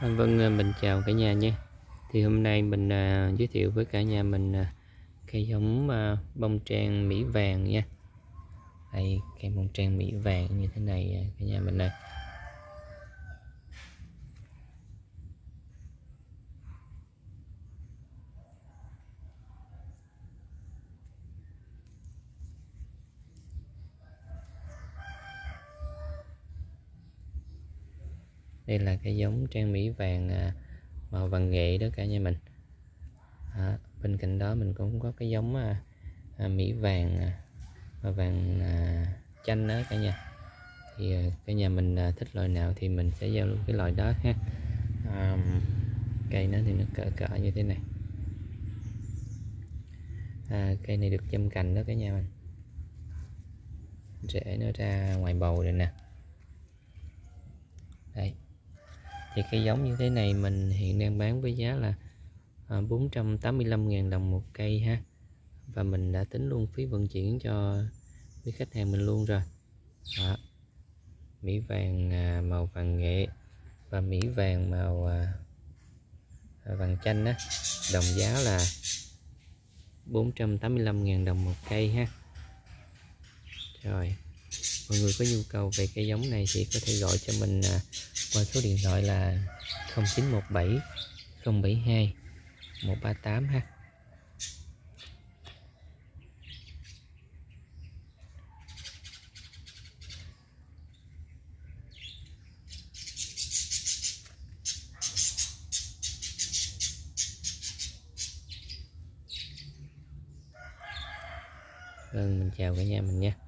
Vâng, mình chào cả nhà nha. Thì hôm nay mình à, giới thiệu với cả nhà mình à, cây giống à, bông trang mỹ vàng nha. Đây, cây bông trang mỹ vàng như thế này à, cả nhà mình đây Đây là cái giống trang mỹ vàng à, màu vàng nghệ đó cả nhà mình. À, bên cạnh đó mình cũng có cái giống à, à, mỹ vàng à, màu vàng à, chanh đó cả nhà. Thì à, cả nhà mình à, thích loại nào thì mình sẽ giao luôn cái loại đó ha. À, cây nó thì nó cỡ cỡ như thế này. À, cây này được châm cành đó cả nhà mình. Rễ nó ra ngoài bầu rồi nè. Đây thì cây giống như thế này mình hiện đang bán với giá là à, 485.000 đồng một cây ha. Và mình đã tính luôn phí vận chuyển cho với khách hàng mình luôn rồi. Đó. mỹ vàng à, màu vàng nghệ và mỹ vàng màu à, vàng chanh á. Đồng giá là 485.000 đồng một cây ha. Rồi mọi người có nhu cầu về cây giống này thì có thể gọi cho mình à, qua số điện thoại là 0917 072 138 ha. Vâng, mình chào cả nhà mình nha.